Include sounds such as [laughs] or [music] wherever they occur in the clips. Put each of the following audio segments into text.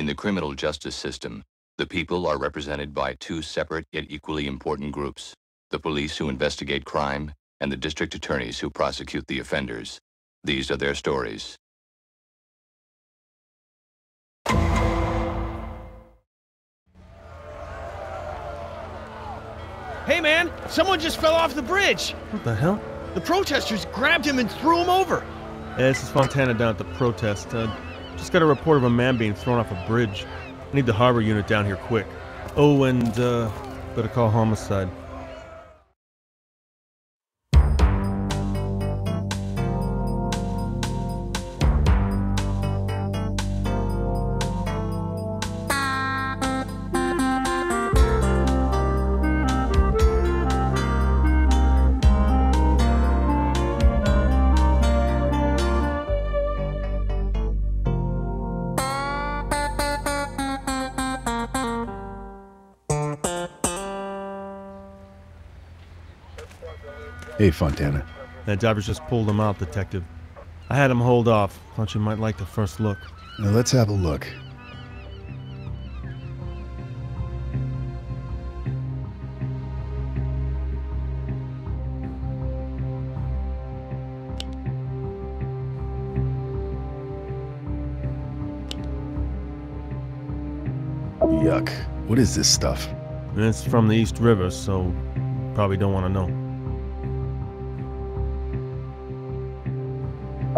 In the criminal justice system, the people are represented by two separate yet equally important groups the police who investigate crime and the district attorneys who prosecute the offenders. These are their stories. Hey man, someone just fell off the bridge. What the hell? The protesters grabbed him and threw him over. Yeah, this is Fontana down at the protest. Uh, just got a report of a man being thrown off a bridge. I need the harbor unit down here quick. Oh, and uh, better call homicide. Hey, Fontana. That driver's just pulled him out, detective. I had him hold off. Thought you might like the first look. Now let's have a look. Yuck. What is this stuff? It's from the East River, so probably don't want to know.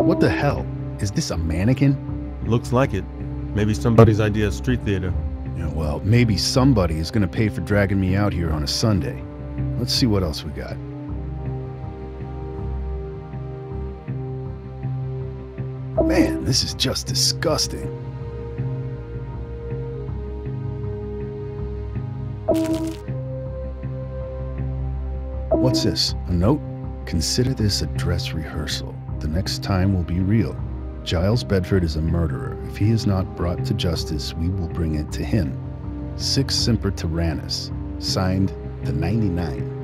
What the hell? Is this a mannequin? Looks like it. Maybe somebody's idea of street theater. Yeah, well, maybe somebody is gonna pay for dragging me out here on a Sunday. Let's see what else we got. Man, this is just disgusting. What's this? A note? Consider this a dress rehearsal. The next time will be real. Giles Bedford is a murderer. If he is not brought to justice, we will bring it to him. Sic Semper Tyrannis. Signed, the 99.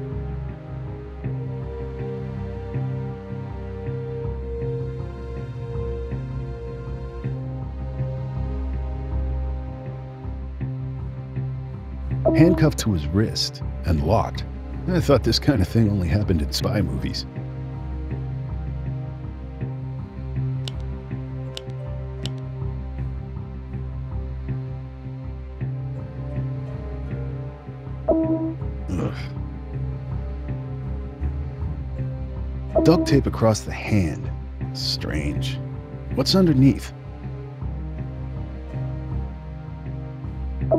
Handcuffed to his wrist and locked. I thought this kind of thing only happened in spy movies. Duct tape across the hand. Strange. What's underneath?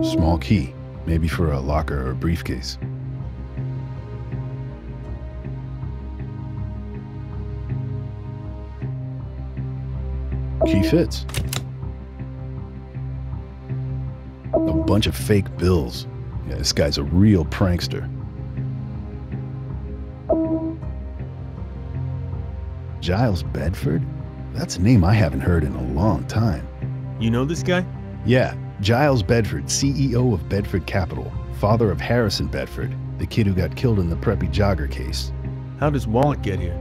Small key, maybe for a locker or briefcase. Key fits. A bunch of fake bills. Yeah, this guy's a real prankster. Giles Bedford? That's a name I haven't heard in a long time. You know this guy? Yeah, Giles Bedford, CEO of Bedford Capital, father of Harrison Bedford, the kid who got killed in the preppy jogger case. How does Wallach get here?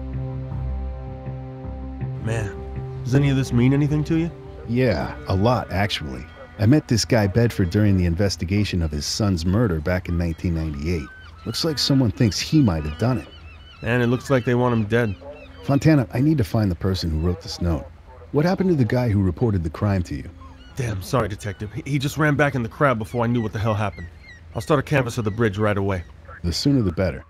Man, does any of this mean anything to you? Yeah, a lot, actually. I met this guy Bedford during the investigation of his son's murder back in 1998. Looks like someone thinks he might have done it. And it looks like they want him dead. Fontana, I need to find the person who wrote this note. What happened to the guy who reported the crime to you? Damn, sorry, detective. He- He just ran back in the crowd before I knew what the hell happened. I'll start a canvass of the bridge right away. The sooner the better.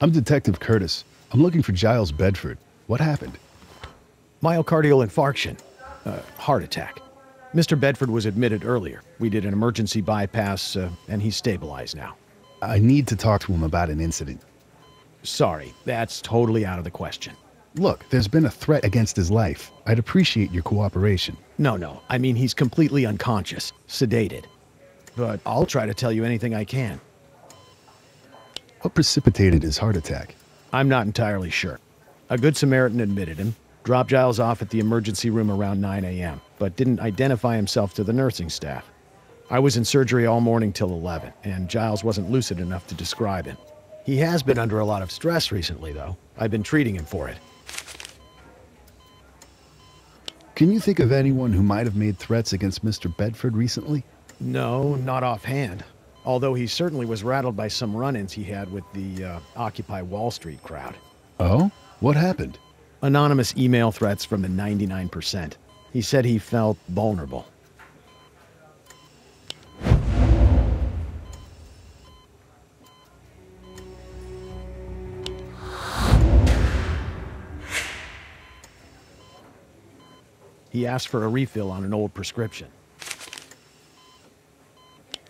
I'm Detective Curtis. I'm looking for Giles Bedford. What happened? Myocardial infarction. Uh, heart attack. Mr. Bedford was admitted earlier. We did an emergency bypass, uh, and he's stabilized now. I need to talk to him about an incident. Sorry, that's totally out of the question. Look, there's been a threat against his life. I'd appreciate your cooperation. No, no, I mean he's completely unconscious, sedated. But I'll try to tell you anything I can. What precipitated his heart attack? I'm not entirely sure. A Good Samaritan admitted him, dropped Giles off at the emergency room around 9 a.m., but didn't identify himself to the nursing staff. I was in surgery all morning till 11, and Giles wasn't lucid enough to describe it. He has been under a lot of stress recently, though. I've been treating him for it. Can you think of anyone who might have made threats against Mr. Bedford recently? No, not offhand. Although he certainly was rattled by some run ins he had with the uh, Occupy Wall Street crowd. Oh? What happened? Anonymous email threats from the 99%. He said he felt vulnerable. He asked for a refill on an old prescription.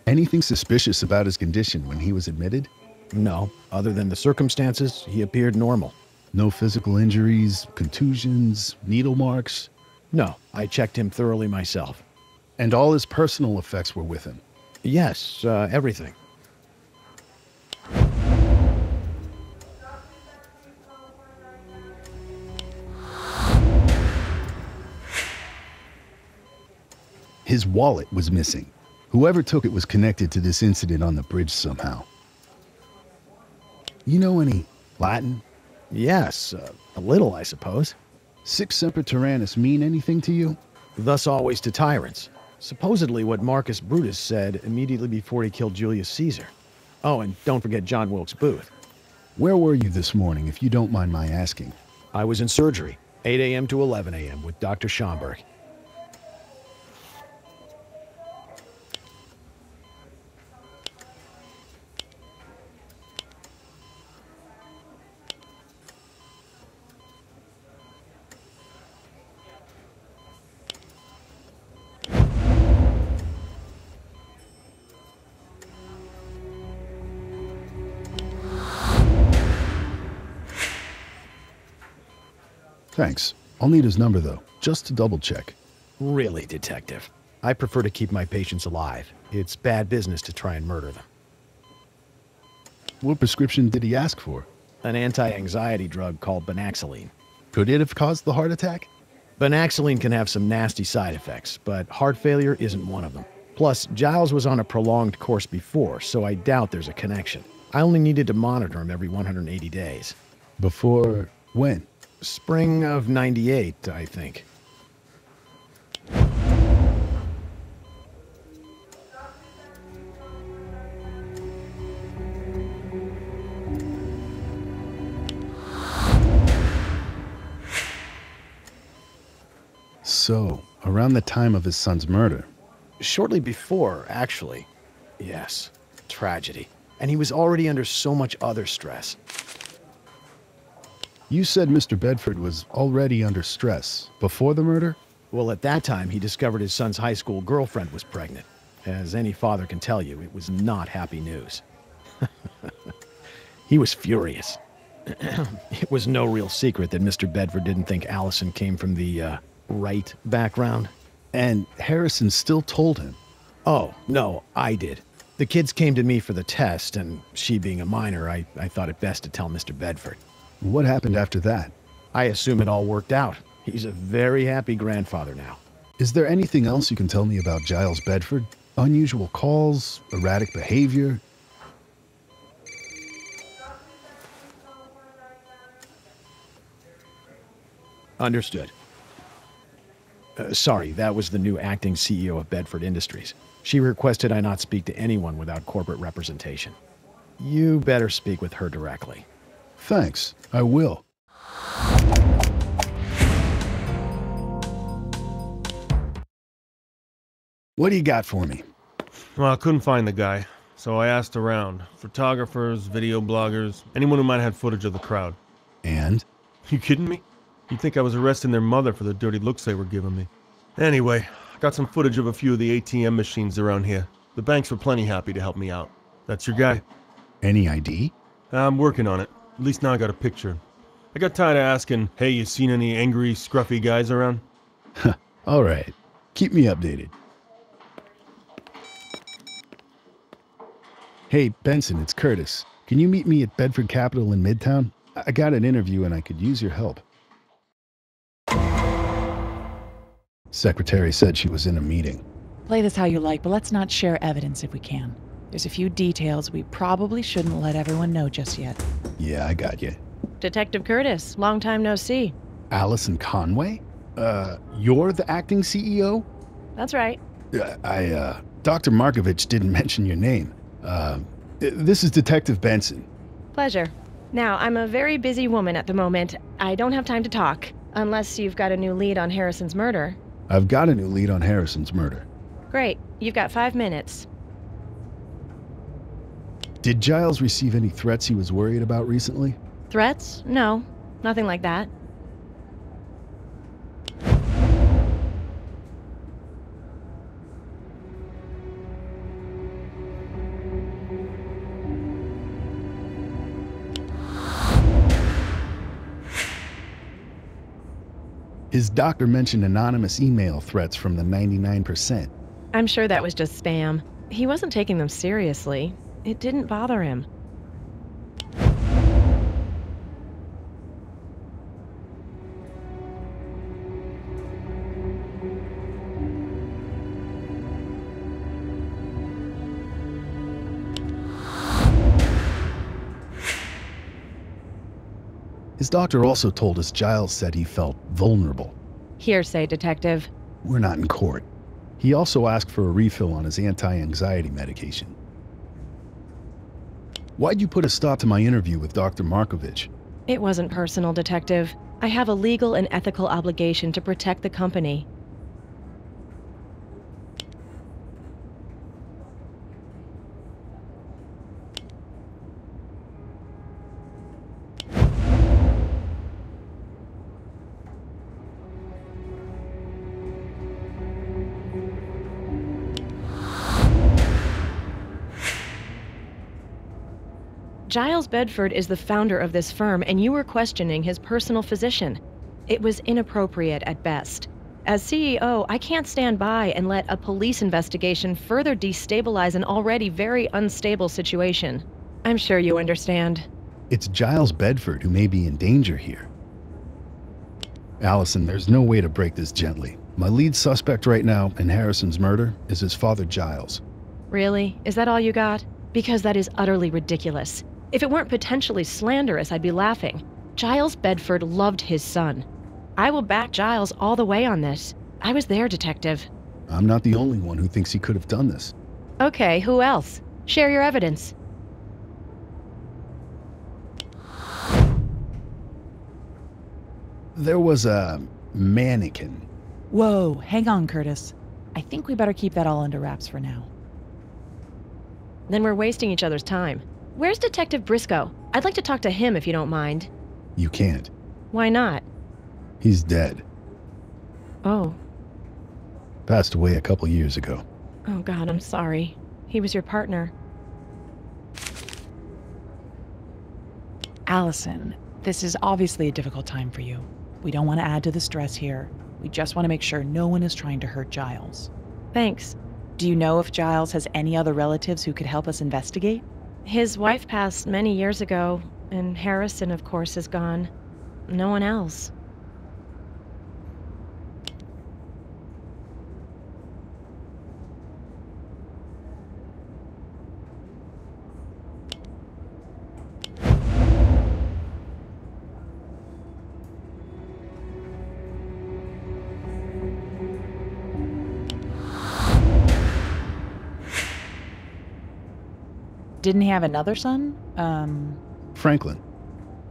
Anything suspicious about his condition when he was admitted? No, other than the circumstances, he appeared normal. No physical injuries, contusions, needle marks, No, I checked him thoroughly myself. and all his personal effects were with him. Yes, uh, everything. His wallet was missing. Whoever took it was connected to this incident on the bridge somehow. You know any Latin? Yes, uh, a little, I suppose. Sic semper tyrannis mean anything to you? Thus always to tyrants. Supposedly what Marcus Brutus said immediately before he killed Julius Caesar. Oh, and don't forget John Wilkes Booth. Where were you this morning, if you don't mind my asking? I was in surgery, 8 a.m. to 11 a.m. with Dr. Schomburg. Thanks. I'll need his number, though, just to double check. Really, detective. I prefer to keep my patients alive. It's bad business to try and murder them. What prescription did he ask for? An anti-anxiety drug called Banaxolene. Could it have caused the heart attack? Banaxolene can have some nasty side effects, but heart failure isn't one of them. Plus, Giles was on a prolonged course before, so I doubt there's a connection. I only needed to monitor him every 180 days. Before when? Spring of 98, I think. So, around the time of his son's murder. Shortly before, actually. Yes, tragedy. And he was already under so much other stress. You said Mr. Bedford was already under stress before the murder? Well, at that time, he discovered his son's high school girlfriend was pregnant. As any father can tell you, it was not happy news. [laughs] he was furious. [clears throat] it was no real secret that Mr. Bedford didn't think Allison came from the, uh, right background. And Harrison still told him. Oh, no, I did. The kids came to me for the test, and she being a minor, I, I thought it best to tell Mr. Bedford. What happened after that? I assume it all worked out. He's a very happy grandfather now. Is there anything else you can tell me about Giles Bedford? Unusual calls, erratic behavior? Understood. Uh, sorry, that was the new acting CEO of Bedford Industries. She requested I not speak to anyone without corporate representation. You better speak with her directly. Thanks, I will. What do you got for me? Well, I couldn't find the guy, so I asked around. Photographers, video bloggers, anyone who might have had footage of the crowd. And? You kidding me? You'd think I was arresting their mother for the dirty looks they were giving me. Anyway, I got some footage of a few of the ATM machines around here. The banks were plenty happy to help me out. That's your guy. Any ID? I'm working on it. At least now I got a picture. I got tired of asking, hey, you seen any angry, scruffy guys around? [laughs] All right. Keep me updated. Hey, Benson, it's Curtis. Can you meet me at Bedford Capital in Midtown? I I got an interview and I could use your help. Secretary said she was in a meeting. Play this how you like, but let's not share evidence if we can. There's a few details we probably shouldn't let everyone know just yet. Yeah, I got you. Detective Curtis, long time no see. Allison Conway? Uh, you're the acting CEO? That's right. Uh, I, uh, Dr. Markovich didn't [laughs] mention your name. Uh, this is Detective Benson. Pleasure. Now, I'm a very busy woman at the moment. I don't have time to talk, unless you've got a new lead on Harrison's murder. I've got a new lead on Harrison's murder. Great. You've got five minutes. Did Giles receive any threats he was worried about recently? Threats? No. Nothing like that. His doctor mentioned anonymous email threats from the 99%. I'm sure that was just spam. He wasn't taking them seriously. It didn't bother him. His doctor also told us Giles said he felt vulnerable. Hearsay, Detective. We're not in court. He also asked for a refill on his anti anxiety medication. Why'd you put a stop to my interview with Dr. Markovich? It wasn't personal, Detective. I have a legal and ethical obligation to protect the company. Giles Bedford is the founder of this firm, and you were questioning his personal physician. It was inappropriate at best. As CEO, I can't stand by and let a police investigation further destabilize an already very unstable situation. I'm sure you understand. It's Giles Bedford who may be in danger here. Allison, there's no way to break this gently. My lead suspect right now in Harrison's murder is his father, Giles. Really? Is that all you got? Because that is utterly ridiculous. If it weren't potentially slanderous, I'd be laughing. Giles Bedford loved his son. I will back Giles all the way on this. I was there, Detective. I'm not the only one who thinks he could have done this. Okay, who else? Share your evidence. There was a mannequin. Whoa, hang on, Curtis. I think we better keep that all under wraps for now. Then we're wasting each other's time. Where's Detective Briscoe? I'd like to talk to him if you don't mind. You can't. Why not? He's dead. Oh. Passed away a couple years ago. Oh, God, I'm sorry. He was your partner. Allison, this is obviously a difficult time for you. We don't want to add to the stress here. We just want to make sure no one is trying to hurt Giles. Thanks. Do you know if Giles has any other relatives who could help us investigate? His wife passed many years ago, and Harrison, of course, is gone. No one else. Didn't he have another son? Um, Franklin.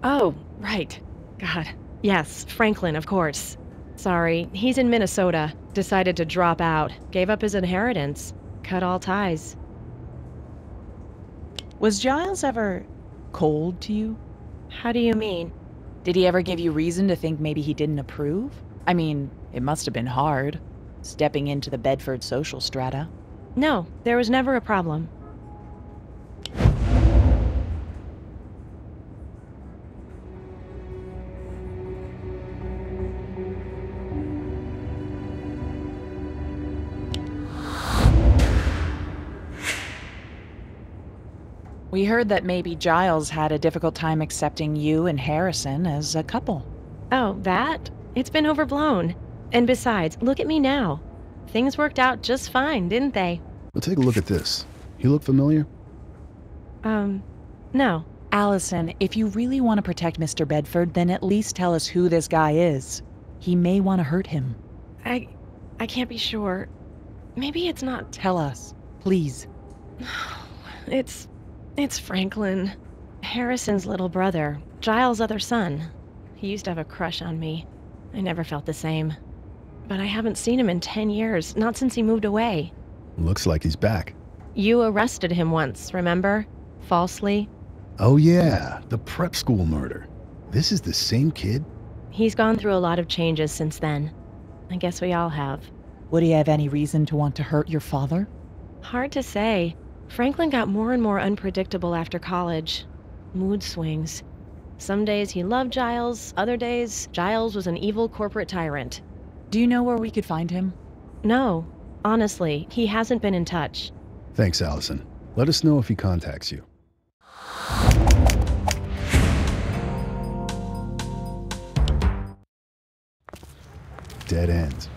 Oh, right. God. Yes, Franklin, of course. Sorry, he's in Minnesota. Decided to drop out. Gave up his inheritance. Cut all ties. was Giles ever cold to you? How do you mean? Did he ever give you reason to think maybe he didn't approve? I mean, it must have been hard, stepping into the Bedford social strata. No, there was never a problem. We heard that maybe Giles had a difficult time accepting you and Harrison as a couple. Oh, that? It's been overblown. And besides, look at me now. Things worked out just fine, didn't they? Well, take a look at this. You look familiar? Um, no. Allison, if you really want to protect Mr. Bedford, then at least tell us who this guy is. He may want to hurt him. I. I can't be sure. Maybe it's not. Tell us, please. [sighs] It's. It's Franklin. Harrison's little brother. Giles' other son. He used to have a crush on me. I never felt the same. But I haven't seen him in 10 years, not since he moved away. Looks like he's back. You arrested him once, remember? Falsely. Oh, yeah, the prep school murder. This is the same kid? He's gone through a lot of changes since then. I guess we all have. Would he have any reason to want to hurt your father? Hard to say. Franklin got more and more unpredictable after college. Mood swings. Some days he loved Giles, other days, Giles was an evil corporate tyrant. Do you know where we could find him? No, honestly, he hasn't been in touch. Thanks, Allison. Let us know if he contacts you. Dead end.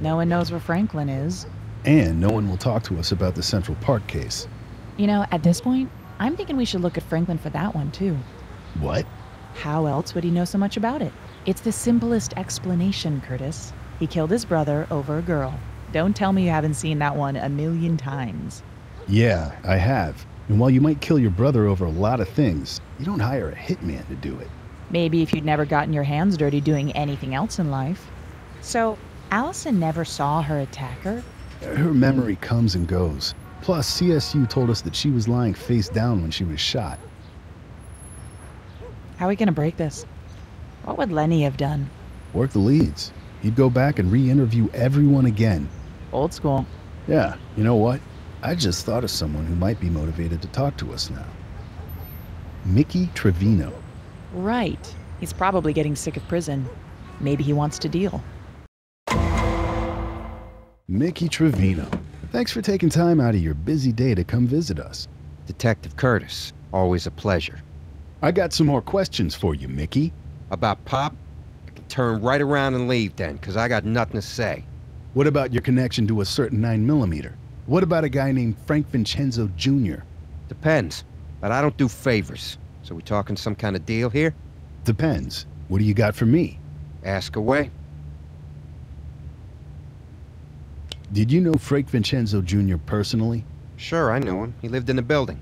No one knows where Franklin is. And no one will talk to us about the Central Park case. You know, at this point, I'm thinking we should look at Franklin for that one, too. What? How else would he know so much about it? It's the simplest explanation, Curtis. He killed his brother over a girl. Don't tell me you haven't seen that one a million times. Yeah, I have. And while you might kill your brother over a lot of things, you don't hire a hitman to do it. Maybe if you'd never gotten your hands dirty doing anything else in life. So, Allison never saw her attacker? Her memory comes and goes. Plus, CSU told us that she was lying face down when she was shot. How are we gonna break this? What would Lenny have done? Work the leads. He'd go back and re interview everyone again. Old school. Yeah, you know what? I just thought of someone who might be motivated to talk to us now. Mickey Trevino. Right. He's probably getting sick of prison. Maybe he wants to deal. Mickey Trevino. Thanks for taking time out of your busy day to come visit us. Detective Curtis, always a pleasure. I got some more questions for you, Mickey. About Pop, I can turn right around and leave then, because I got nothing to say. What about your connection to a certain 9mm? What about a guy named Frank Vincenzo Jr.? Depends, but I don't do favors. So we talking some kind of deal here? Depends. What do you got for me? Ask away. Did you know Frank Vincenzo Jr. personally? Sure, I knew him. He lived in the building.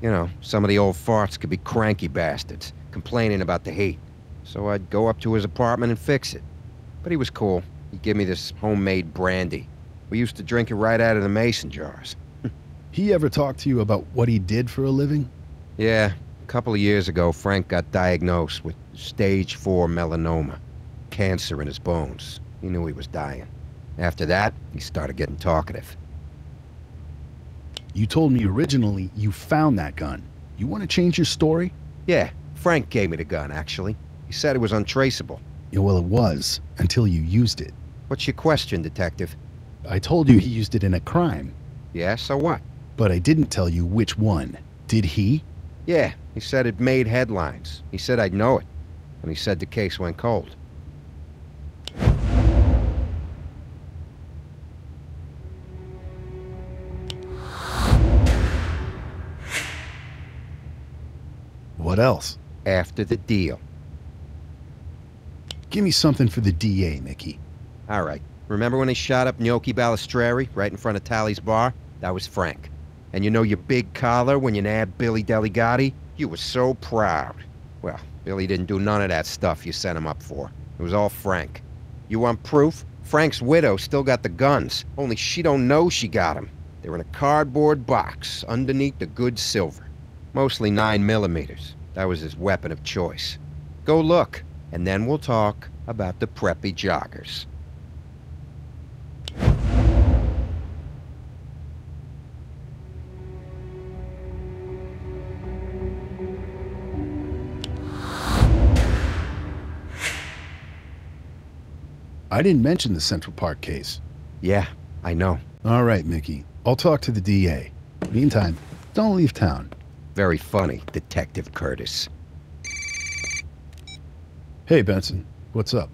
You know, some of the old farts could be cranky bastards, complaining about the heat. So I'd go up to his apartment and fix it. But he was cool. He'd give me this homemade brandy. We used to drink it right out of the mason jars. [laughs] He ever talked to you about what he did for a living? Yeah, a couple of years ago, Frank got diagnosed with stage 4 melanoma. Cancer in his bones. He knew he was dying. After that, he started getting talkative. You told me originally you found that gun. You want to change your story? Yeah, Frank gave me the gun, actually. He said it was untraceable. Yeah, well, it was, until you used it. What's your question, Detective? I told you he used it in a crime, Yeah, so what? but I didn't tell you which one. Did he? Yeah, he said it made headlines. He said I'd know it. And he said the case went cold. What else? After the deal. Give me something for the DA, Mickey. All right. Remember when they shot up Gnocchi Balistreri right in front of Tally's bar? That was Frank. And you know your big collar when you nabbed Billy Deligati? You were so proud. Well, Billy didn't do none of that stuff you sent him up for. It was all Frank. You want proof? Frank's widow still got the guns, only she don't know she got 'em. They're in a cardboard box underneath the good silver. Mostly 9 millimeters. That was his weapon of choice. Go look, and then we'll talk about the preppy joggers. I didn't mention the Central Park case. Yeah, I know. All right, Mickey. I'll talk to the DA. Meantime, don't leave town. Very funny, Detective Curtis. Hey, Benson. What's up?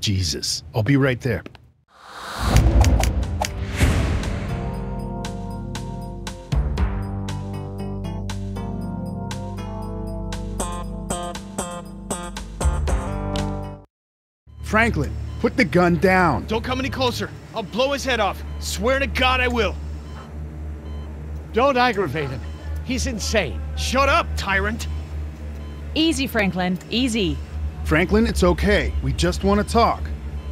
Jesus. I'll be right there. Franklin, put the gun down. Don't come any closer. I'll blow his head off. Swear to God I will. Don't aggravate him. He's insane. Shut up, tyrant. Easy, Franklin. Easy. Franklin, it's okay. We just want to talk.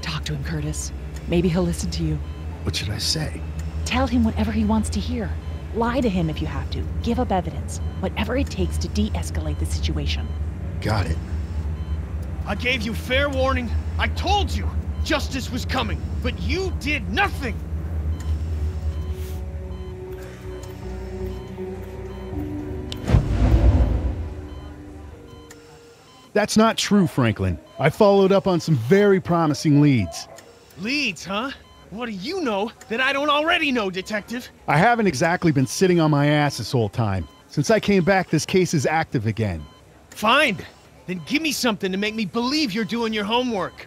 Talk to him, Curtis. Maybe he'll listen to you. What should I say? Tell him whatever he wants to hear. Lie to him if you have to. Give up evidence. Whatever it takes to de escalate the situation. Got it. I gave you fair warning. I told you justice was coming, but you did nothing. That's not true, Franklin. I followed up on some very promising leads. Leads, huh? What do you know that I don't already know, Detective? I haven't exactly been sitting on my ass this whole time. Since I came back, this case is active again. Fine. Then give me something to make me believe you're doing your homework.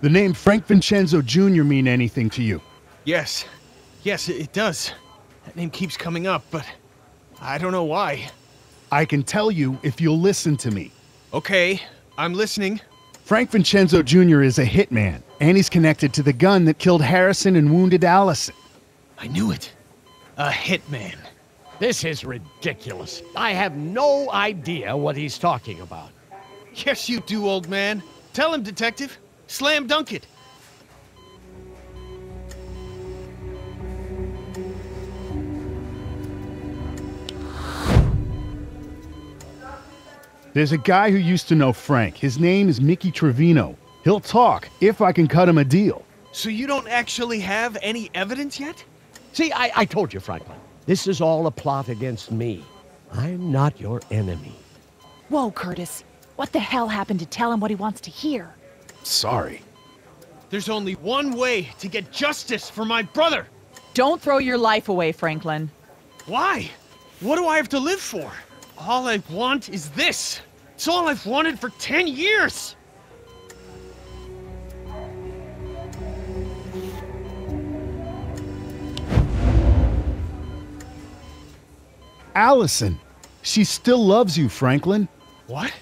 The name Frank Vincenzo Jr. mean anything to you? Yes. Yes, it it does. That name keeps coming up, but I don't know why. I can tell you if you'll listen to me. Okay, I'm listening. Frank Vincenzo Jr. is a hitman, and he's connected to the gun that killed Harrison and wounded Allison. I knew it. A hitman. This is ridiculous. I have no idea what he's talking about. Yes, you do, old man. Tell him, Detective. Slam dunk it. There's a guy who used to know Frank. His name is Mickey Trevino. He'll talk if I can cut him a deal. So you don't actually have any evidence yet? See, I, I told you, Franklin. This is all a plot against me. I'm not your enemy. Whoa, Curtis. What the hell happened to tell him what he wants to hear? Sorry. There's only one way to get justice for my brother. Don't throw your life away, Franklin. Why? What do I have to live for? All I want is this. It's all I've wanted for 10 years. Allison. She still loves you, Franklin. What?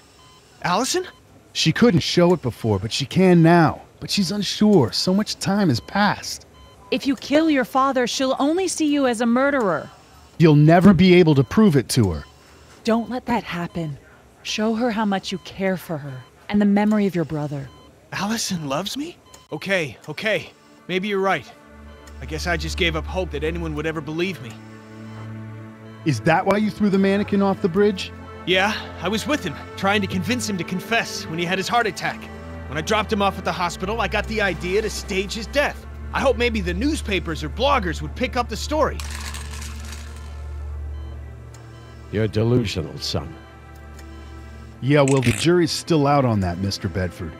Allison? She couldn't show it before, but she can now. But she's unsure. So much time has passed. If you kill your father, she'll only see you as a murderer. You'll never be able to prove it to her. Don't let that happen. Show her how much you care for her and the memory of your brother. Allison loves me? Okay, okay. Maybe you're right. I guess I just gave up hope that anyone would ever believe me. Is that why you threw the mannequin off the bridge? Yeah, I was with him, trying to convince him to confess when he had his heart attack. When I dropped him off at the hospital, I got the idea to stage his death. I hope maybe the newspapers or bloggers would pick up the story. You're delusional, son. Yeah, well, the jury's still out on that, Mr. Bedford.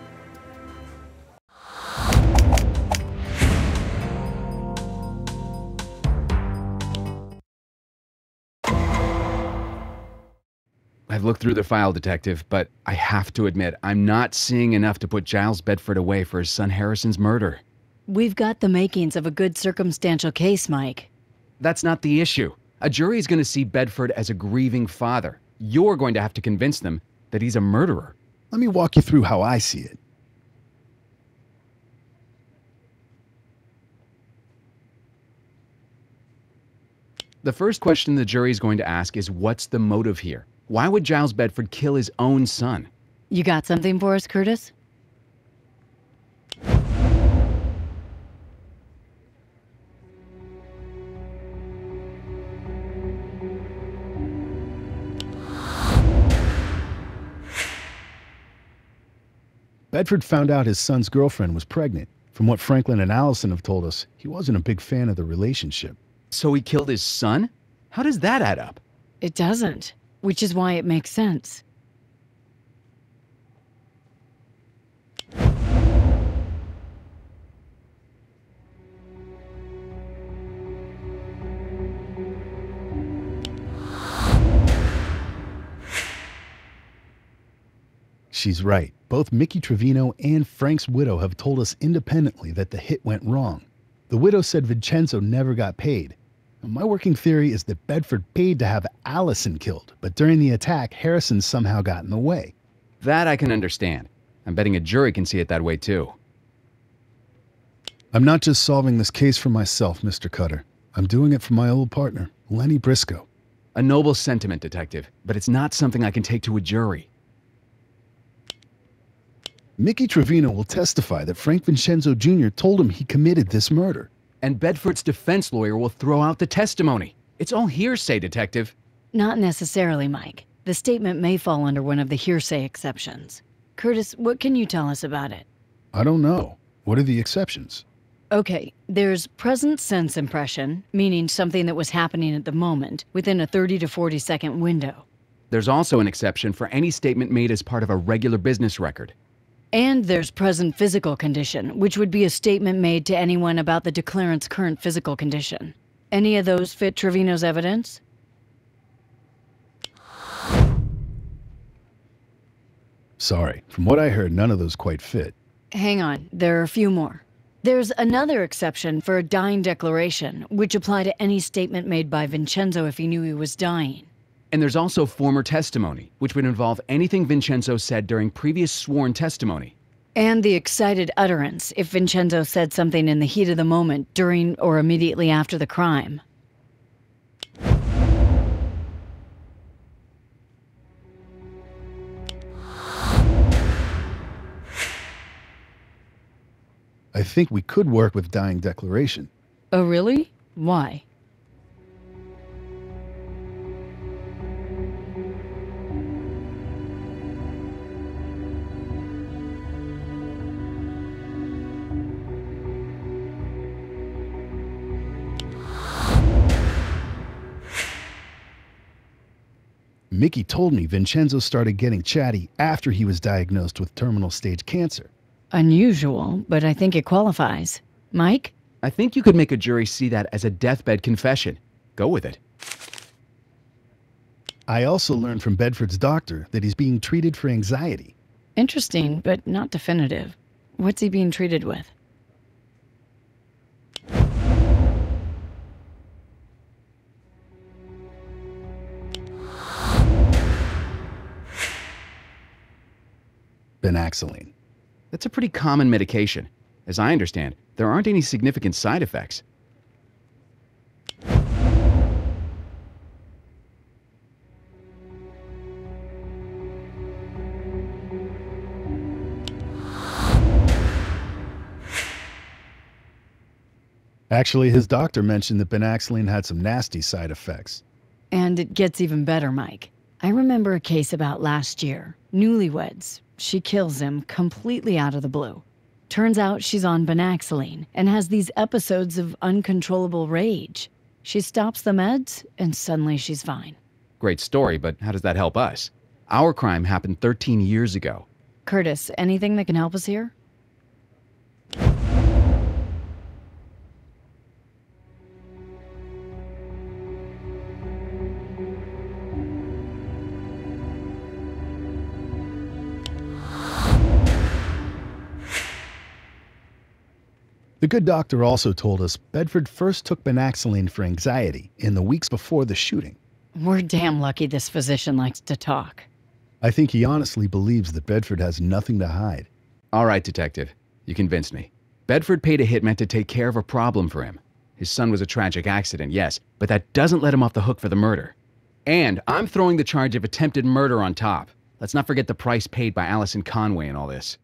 I've looked through the file, Detective, but I have to admit, I'm not seeing enough to put Giles Bedford away for his son Harrison's murder. We've got the makings of a good circumstantial case, Mike. That's not the issue. A jury is going to see Bedford as a grieving father. You're going to have to convince them that he's a murderer. Let me walk you through how I see it. The first question the jury is going to ask is what's the motive here? Why would Giles Bedford kill his own son? You got something for us, Curtis? Bedford found out his son's girlfriend was pregnant. From what Franklin and Allison have told us, he wasn't a big fan of the relationship. So he killed his son? How does that add up? It doesn't, which is why it makes sense. She's right. Both Mickey Trevino and Frank's widow have told us independently that the hit went wrong. The widow said Vincenzo never got paid. My working theory is that Bedford paid to have Allison killed, but during the attack, Harrison somehow got in the way. That I can understand. I'm betting a jury can see it that way too. I'm not just solving this case for myself, Mr. Cutter. I'm doing it for my old partner, Lenny Briscoe. A noble sentiment, Detective, but it's not something I can take to a jury. Mickey Trevino will testify that Frank Vincenzo Jr. told him he committed this murder. And Bedford's defense lawyer will throw out the testimony. It's all hearsay, Detective. Not necessarily, Mike. The statement may fall under one of the hearsay exceptions. Curtis, what can you tell us about it? I don't know. What are the exceptions? Okay, there's present sense impression, meaning something that was happening at the moment, within a 30 to 40 second window. There's also an exception for any statement made as part of a regular business record. And there's present physical condition, which would be a statement made to anyone about the declarant's current physical condition. Any of those fit Trevino's evidence? Sorry, from what I heard, none of those quite fit. Hang on, there are a few more. There's another exception for a dying declaration, which apply to any statement made by Vincenzo if he knew he was dying. And there's also former testimony, which would involve anything Vincenzo said during previous sworn testimony. And the excited utterance if Vincenzo said something in the heat of the moment during or immediately after the crime. I think we could work with dying declaration. Oh, really? Why? Mickey told me Vincenzo started getting chatty after he was diagnosed with terminal stage cancer. Unusual, but I think it qualifies. Mike? I think you could make a jury see that as a deathbed confession. Go with it. I also learned from Bedford's doctor that he's being treated for anxiety. Interesting, but not definitive. What's he being treated with? Benaxaline. That's a pretty common medication. As I understand, there aren't any significant side effects. Actually, his doctor mentioned that Benaxaline had some nasty side effects. And it gets even better, Mike. I remember a case about last year. Newlyweds. She kills him completely out of the blue. Turns out she's on Benaxaline and has these episodes of uncontrollable rage. She stops the meds and suddenly she's fine. Great story, but how does that help us? Our crime happened 13 years ago. Curtis, anything that can help us here? The good doctor also told us Bedford first took Benaxaline for anxiety in the weeks before the shooting. We're damn lucky this physician likes to talk. I think he honestly believes that Bedford has nothing to hide. All right, Detective. You convinced me. Bedford paid a hitman to take care of a problem for him. His son was a tragic accident, yes, but that doesn't let him off the hook for the murder. And I'm throwing the charge of attempted murder on top. Let's not forget the price paid by Allison Conway in all this.